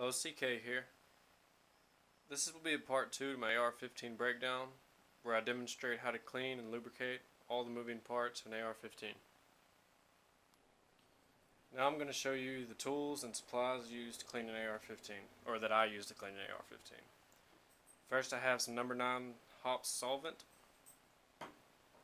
Hello, CK here. This will be a part 2 to my AR-15 breakdown, where I demonstrate how to clean and lubricate all the moving parts of an AR-15. Now I'm going to show you the tools and supplies used to clean an AR-15, or that I use to clean an AR-15. First I have some number 9 Hoppe's solvent,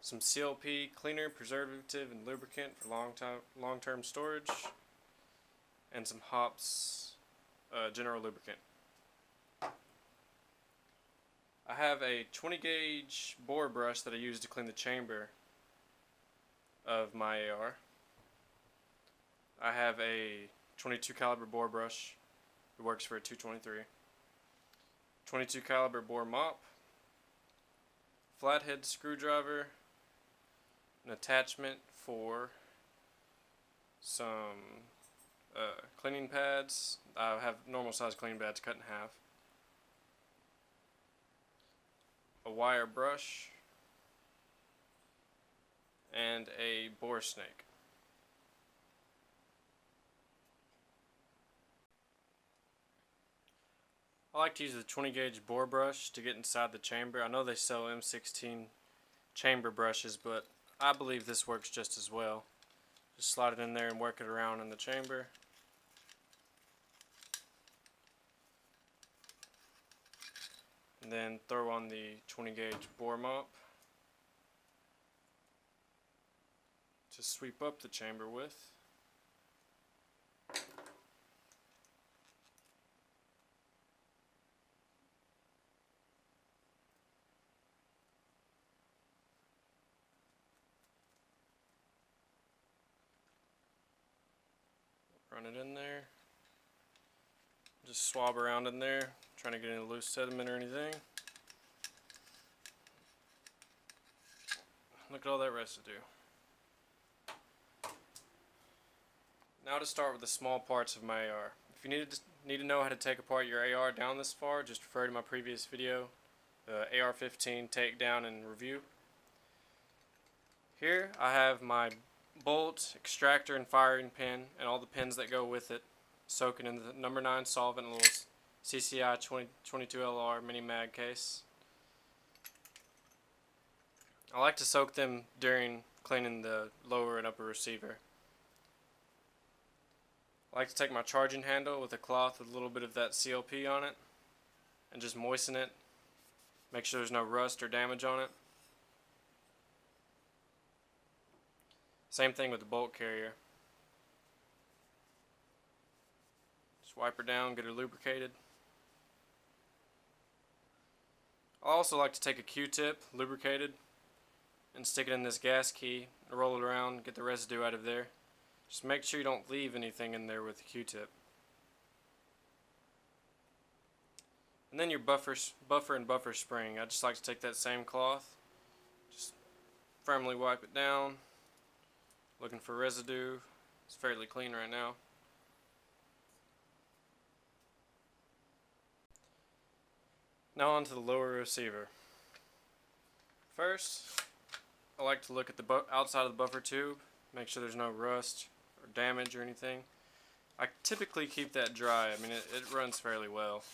some CLP cleaner, preservative, and lubricant for long-term long storage, and some Hoppe's uh, general lubricant. I have a 20 gauge bore brush that I use to clean the chamber of my AR. I have a 22 caliber bore brush. It works for a 223. 22 caliber bore mop, flathead screwdriver, an attachment for some uh, cleaning pads. I have normal size cleaning pads cut in half. A wire brush. And a bore snake. I like to use the 20 gauge bore brush to get inside the chamber. I know they sell M16 chamber brushes, but I believe this works just as well. Just slide it in there and work it around in the chamber. And then throw on the 20 gauge bore mop to sweep up the chamber with. Run it in there. Just swab around in there, trying to get any loose sediment or anything. Look at all that residue. Now to start with the small parts of my AR. If you need to, need to know how to take apart your AR down this far, just refer to my previous video, uh, the AR-15 takedown and review. Here I have my bolt, extractor, and firing pin, and all the pins that go with it soaking in the number 9 solvent little CCI 20, 22LR mini mag case. I like to soak them during cleaning the lower and upper receiver. I like to take my charging handle with a cloth with a little bit of that CLP on it and just moisten it. Make sure there's no rust or damage on it. Same thing with the bolt carrier. Wipe her down, get her lubricated. I also like to take a Q-tip, lubricated, and stick it in this gas key, roll it around, get the residue out of there. Just make sure you don't leave anything in there with the Q-tip. And then your buffer, buffer and buffer spring. I just like to take that same cloth, just firmly wipe it down, looking for residue. It's fairly clean right now. Now on to the lower receiver. First, I like to look at the outside of the buffer tube, make sure there's no rust or damage or anything. I typically keep that dry, I mean it, it runs fairly well.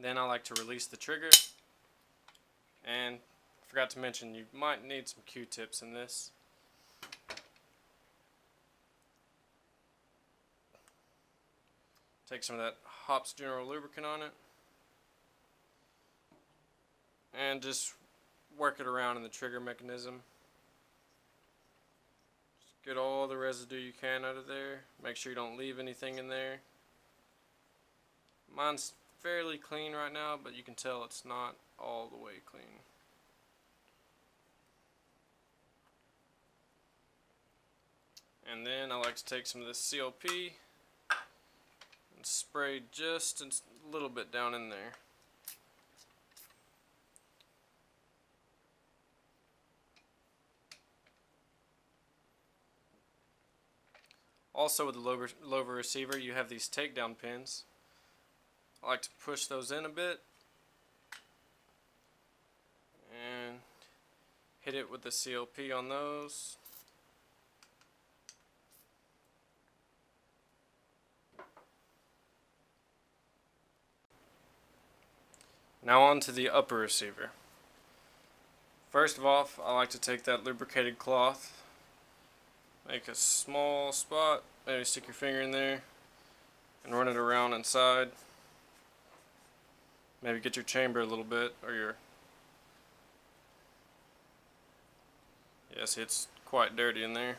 Then I like to release the trigger, and forgot to mention you might need some Q-tips in this. Take some of that Hoppe's General Lubricant on it. And just work it around in the trigger mechanism. Just get all the residue you can out of there. Make sure you don't leave anything in there. Mine's fairly clean right now, but you can tell it's not all the way clean. And then I like to take some of this CLP and spray just a little bit down in there. Also with the lower, lower receiver you have these takedown pins. I like to push those in a bit and hit it with the CLP on those. Now on to the upper receiver. First of all, I like to take that lubricated cloth, make a small spot, maybe stick your finger in there, and run it around inside. Maybe get your chamber a little bit, or your... Yes, it's quite dirty in there.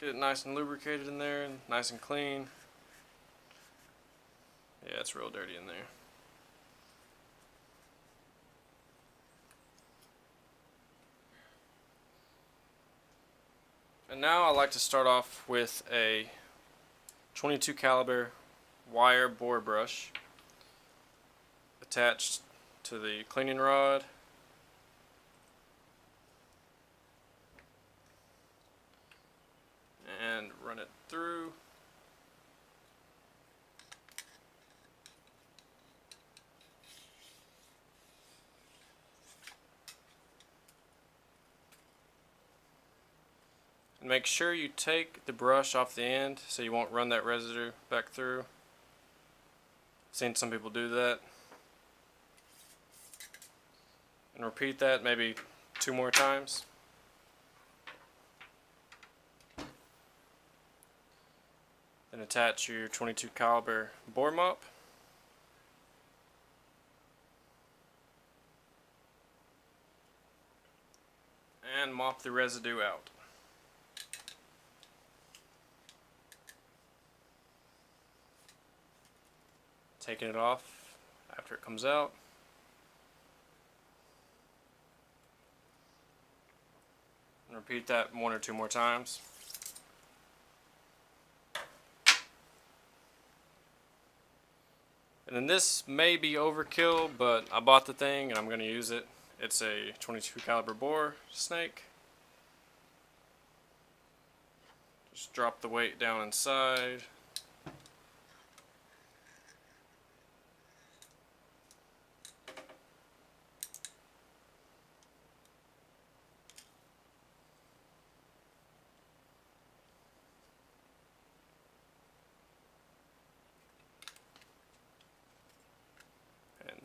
Get it nice and lubricated in there, and nice and clean. Yeah, it's real dirty in there. And now I like to start off with a 22 caliber wire bore brush attached to the cleaning rod and run it through And make sure you take the brush off the end so you won't run that residue back through. I've seen some people do that. And repeat that maybe two more times. Then attach your 22 caliber bore mop. And mop the residue out. Taking it off after it comes out. And repeat that one or two more times. And then this may be overkill, but I bought the thing and I'm going to use it. It's a 22 caliber bore snake. Just drop the weight down inside.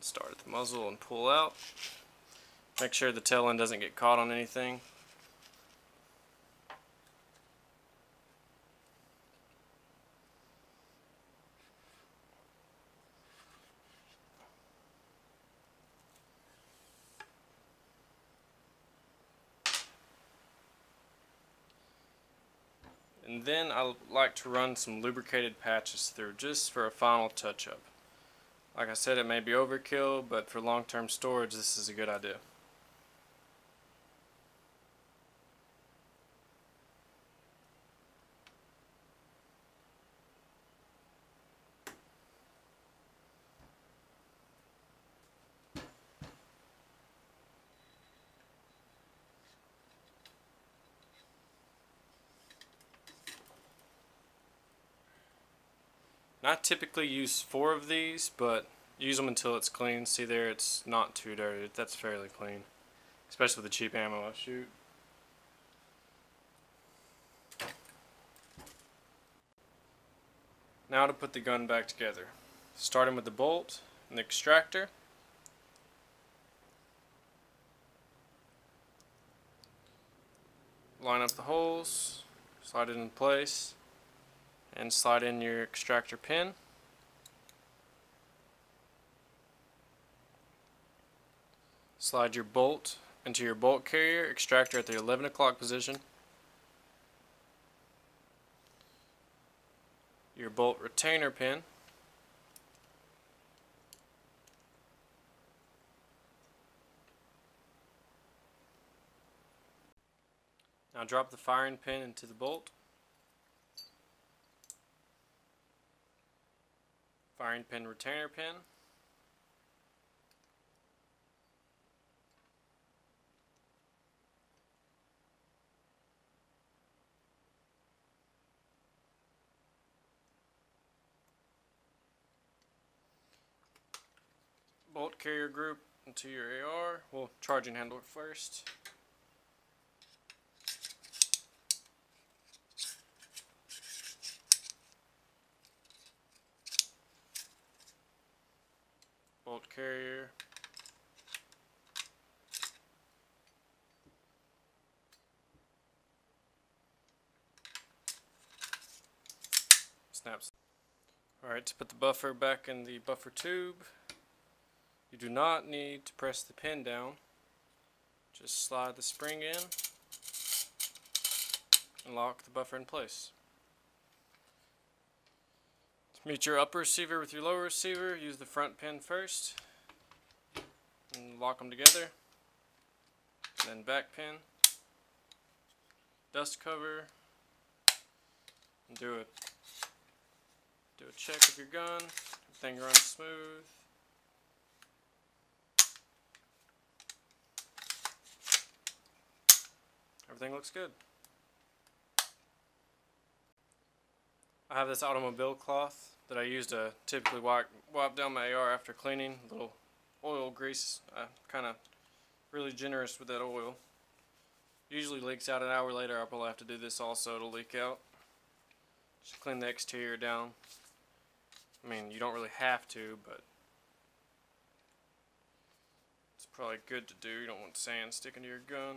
Start at the muzzle and pull out. Make sure the tail end doesn't get caught on anything. And then I like to run some lubricated patches through just for a final touch-up. Like I said, it may be overkill, but for long-term storage, this is a good idea. I typically use four of these, but use them until it's clean. See there, it's not too dirty. That's fairly clean, especially with the cheap ammo I shoot. Now to put the gun back together. Starting with the bolt and the extractor. Line up the holes, slide it in place and slide in your extractor pin. Slide your bolt into your bolt carrier extractor at the 11 o'clock position. Your bolt retainer pin. Now drop the firing pin into the bolt. Firing pin retainer pin. Bolt carrier group into your AR. Well, charging handle first. Carrier. Snaps. Alright, to put the buffer back in the buffer tube, you do not need to press the pin down. Just slide the spring in and lock the buffer in place. Meet your upper receiver with your lower receiver, use the front pin first and lock them together. Then back pin, dust cover, and do a do a check of your gun. Everything runs smooth. Everything looks good. I have this automobile cloth that I use to typically wipe, wipe down my AR after cleaning. A little oil grease. I'm kind of really generous with that oil. Usually leaks out an hour later. I'll probably have to do this also to leak out. Just clean the exterior down. I mean, you don't really have to, but it's probably good to do. You don't want sand sticking to your gun.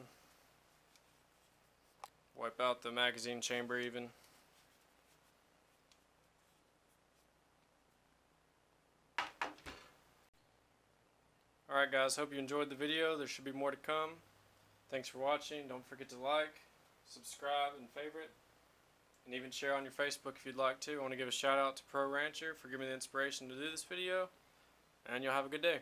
Wipe out the magazine chamber even. Alright guys, hope you enjoyed the video. There should be more to come. Thanks for watching. Don't forget to like, subscribe, and favorite. And even share on your Facebook if you'd like to. I want to give a shout out to Pro Rancher for giving me the inspiration to do this video. And you'll have a good day.